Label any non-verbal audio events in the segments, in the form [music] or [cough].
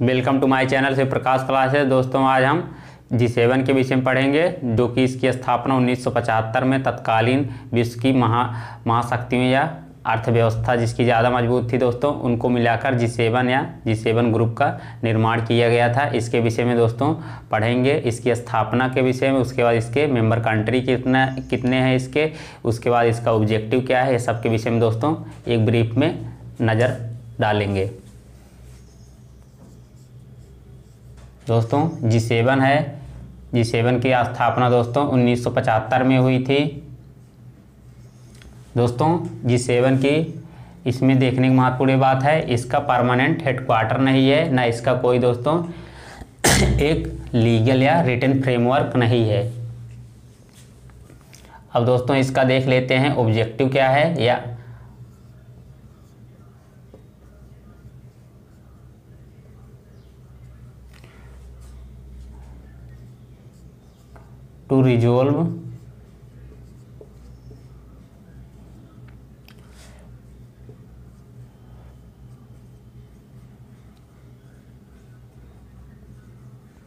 Welcome to my channel से प्रकाश classes दोस्तों, आज हम जी सेवन के विषय में पढ़ेंगे, जो कि इसकी स्थापना 1975 में तत्कालीन विश्व की महा, महाशक्तियों या अर्थव्यवस्था जिसकी ज़्यादा मज़बूत थी दोस्तों, उनको मिलाकर जी सेवन या जी सेवन ग्रुप का निर्माण किया गया था। इसके विषय में दोस्तों पढ़ेंगे, इसकी स्थापना के विषय में, उसके बाद इसके मेंबर कंट्री कितना, कितने हैं इसके, उसके बाद इसका ऑब्जेक्टिव क्या है, ये सब के विषय में दोस्तों एक ब्रीफ में नज़र डालेंगे। दोस्तों जी सेवन है। जी सेवन की स्थापना दोस्तों 1975 में हुई थी। दोस्तों जी सेवन की इसमें देखने की महत्वपूर्ण बात है, इसका परमानेंट हेडक्वार्टर नहीं है, ना इसका कोई दोस्तों [coughs] एक लीगल या रिटर्न फ्रेमवर्क नहीं है। अब दोस्तों, इसका देख लेते हैं ऑब्जेक्टिव क्या है या to resolve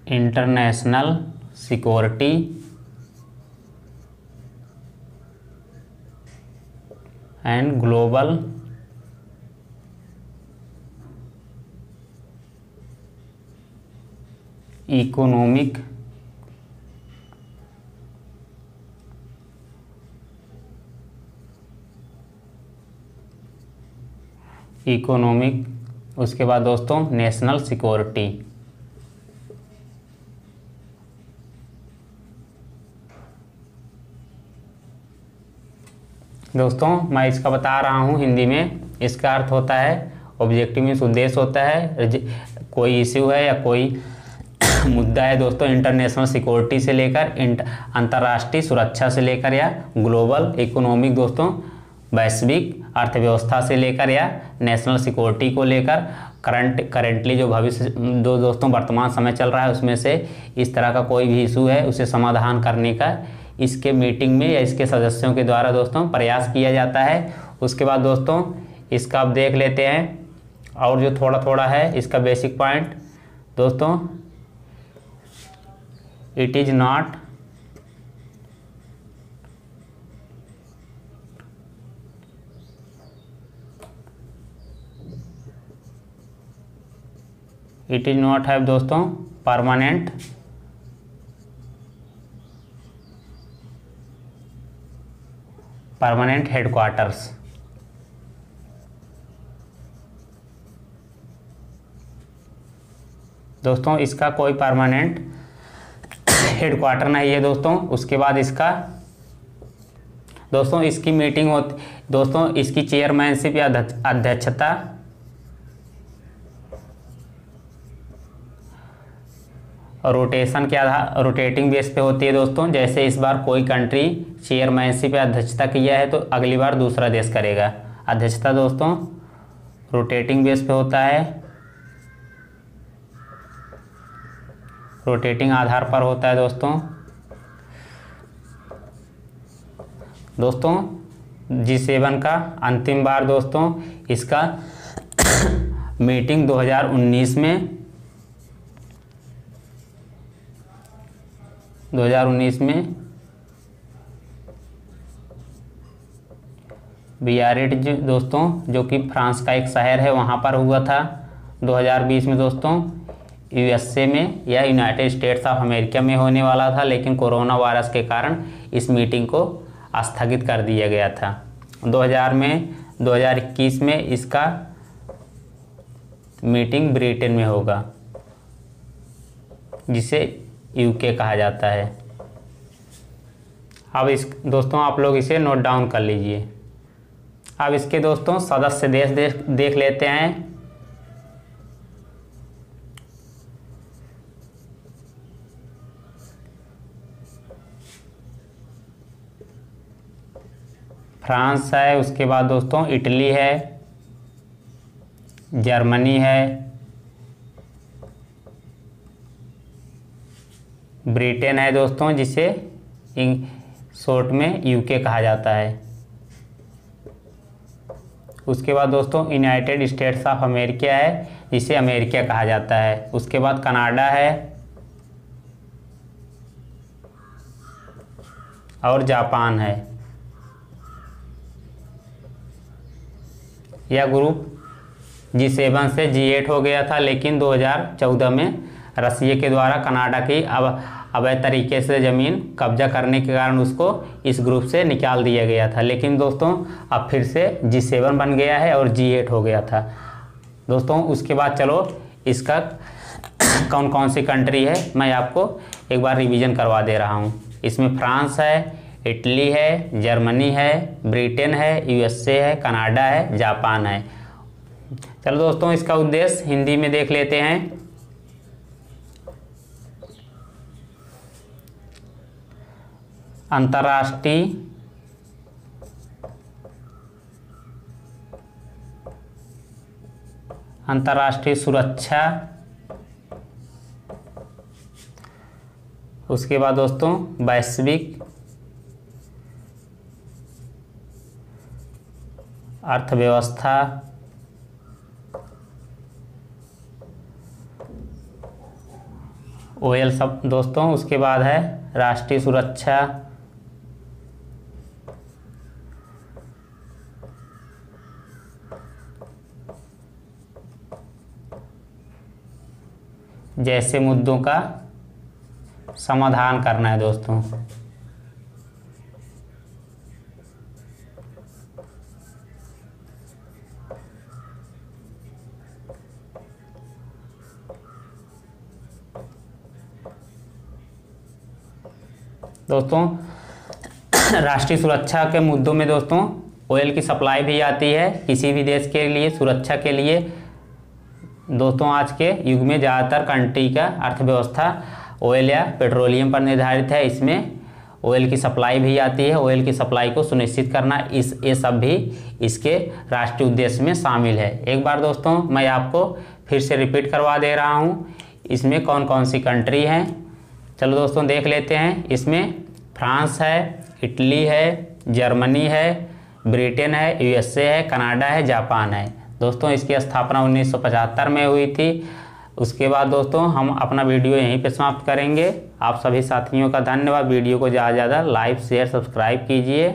international security and global economic economic उसके बाद दोस्तों नेशनल सिक्योरिटी दोस्तों, मैं इसका बता रहा हूँ हिंदी में। इसका अर्थ होता है ऑब्जेक्टिव मीन्स उद्देश्य होता है कोई इश्यू है या कोई [coughs] मुद्दा है दोस्तों इंटरनेशनल सिक्योरिटी से लेकर अंतर्राष्ट्रीय सुरक्षा से लेकर या ग्लोबल इकोनॉमिक दोस्तों वैश्विक अर्थव्यवस्था से लेकर या नेशनल सिक्योरिटी को लेकर करंट करेंटली जो भविष्य दो दोस्तों वर्तमान समय चल रहा है, उसमें से इस तरह का कोई भी इशू है, उसे समाधान करने का इसके मीटिंग में या इसके सदस्यों के द्वारा दोस्तों प्रयास किया जाता है। उसके बाद दोस्तों, इसका आप देख लेते हैं, और जो थोड़ा थोड़ा है, इसका बेसिक पॉइंट दोस्तों it is not it is not have दोस्तों परमानेंट परमानेंट हेडक्वार्टर्स दोस्तों, इसका कोई परमानेंट हेडक्वार्टर नहीं है दोस्तों। उसके बाद इसका, दोस्तों, इसकी मीटिंग होती, दोस्तों, इसकी चेयरमैनशिप या अध्यक्षता रोटेशन के आधार, रोटेटिंग बेस पे होती है दोस्तों। जैसे इस बार कोई कंट्री चेयरमैनशिप या अध्यक्षता किया है तो अगली बार दूसरा देश करेगा। अध्यक्षता दोस्तों, रोटेटिंग बेस पे होता है। रोटेटिंग आधार पर होता है दोस्तों। दोस्तों, जी सेवन का अंतिम बार दोस्तों, इसका [coughs] मीटिंग 2019 में 2019 में बियारेट दोस्तों, जो कि फ्रांस का एक शहर है, वहाँ पर हुआ था। 2020 में, दोस्तों, यूएसए में या यूनाइटेड स्टेट्स ऑफ़ अमेरिका में होने वाला था, लेकिन कोरोना वायरस के कारण इस मीटिंग को स्थगित कर दिया गया था। 2000 में 2021 में इसका मीटिंग ब्रिटेन में होगा, जिसे यूके कहा जाता है। अब इस, दोस्तों, आप लोग इसे नोट डाउन कर लीजिए। अब इसके दोस्तों, सदस्य देश देख देख लेते हैं। फ्रांस है, उसके बाद दोस्तों, इटली है, जर्मनी है ब्रिटेन है दोस्तों, जिसे शॉर्ट में यूके कहा जाता है। उसके बाद दोस्तों यूनाइटेड स्टेट्स ऑफ़ अमेरिका है, जिसे अमेरिका कहा जाता है। उसके बाद कनाडा है। और जापान है। यह ग्रुप जी सेवन से जी एट हो गया था, लेकिन 2014 में रसिया के द्वारा कनाडा की अब अवैध तरीके से ज़मीन कब्जा करने के कारण उसको इस ग्रुप से निकाल दिया गया था। लेकिन दोस्तों, अब फिर से जी सेवन बन गया है और जी एट हो गया था। दोस्तों, उसके बाद चलो, इसका कौन कौन सी कंट्री है, मैं आपको एक बार रिवीजन करवा दे रहा हूँ। इसमें फ्रांस है, इटली है, जर्मनी है, ब्रिटेन है यूएसए है, कनाडा है, जापान है। चलो दोस्तों, इसका उद्देश्य हिंदी में देख लेते हैं। अंतर्राष्ट्रीय अंतर्राष्ट्रीय सुरक्षा। उसके बाद दोस्तों, वैश्विक अर्थव्यवस्था। ओएल सब दोस्तों, उसके बाद है राष्ट्रीय सुरक्षा। जैसे मुद्दों का समाधान करना है दोस्तों। दोस्तों, राष्ट्रीय सुरक्षा के मुद्दों में दोस्तों ऑयल की सप्लाई भी आती है किसी भी देश के लिए, सुरक्षा के लिए। दोस्तों, आज के युग में ज़्यादातर कंट्री का अर्थव्यवस्था ऑयल या पेट्रोलियम पर निर्धारित है। इसमें ऑयल की सप्लाई भी आती है। ऑयल की सप्लाई को सुनिश्चित करना इस, ये सब भी इसके राष्ट्रीय उद्देश्य में शामिल है। एक बार दोस्तों, मैं आपको फिर से रिपीट करवा दे रहा हूँ। इसमें कौन कौन सी कंट्री हैं? चलो दोस्तों, देख लेते हैं। इसमें फ्रांस है, इटली है, जर्मनी है, ब्रिटेन है, यूएसए है, कनाडा है, जापान है। दोस्तों, इसकी स्थापना उन्नीस सौ पचहत्तर में हुई थी। उसके बाद दोस्तों, हम अपना वीडियो यहीं पर समाप्त करेंगे। आप सभी साथियों का धन्यवाद। वीडियो को ज़्यादा से ज़्यादा लाइक, शेयर, सब्सक्राइब कीजिए।